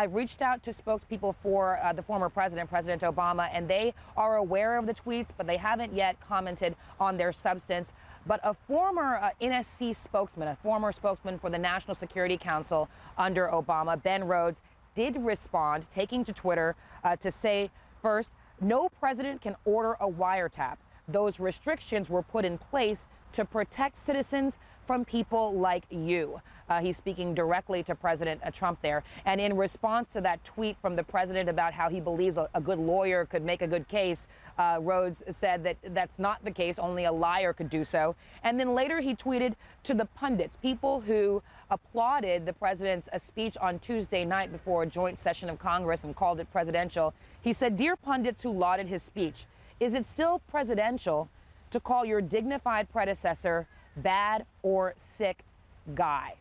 I've reached out to spokespeople for uh, the former president, President Obama, and they are aware of the tweets, but they haven't yet commented on their substance. But a former uh, NSC spokesman, a former spokesman for the National Security Council under Obama, Ben Rhodes, did respond, taking to Twitter uh, to say, first, no president can order a wiretap. Those restrictions were put in place to protect citizens from people like you. Uh, he's speaking directly to President uh, Trump there. And in response to that tweet from the president about how he believes a, a good lawyer could make a good case, uh, Rhodes said that that's not the case. Only a liar could do so. And then later he tweeted to the pundits, people who applauded the president's uh, speech on Tuesday night before a joint session of Congress and called it presidential. He said, Dear pundits who lauded his speech, is it still presidential to call your dignified predecessor bad or sick guy?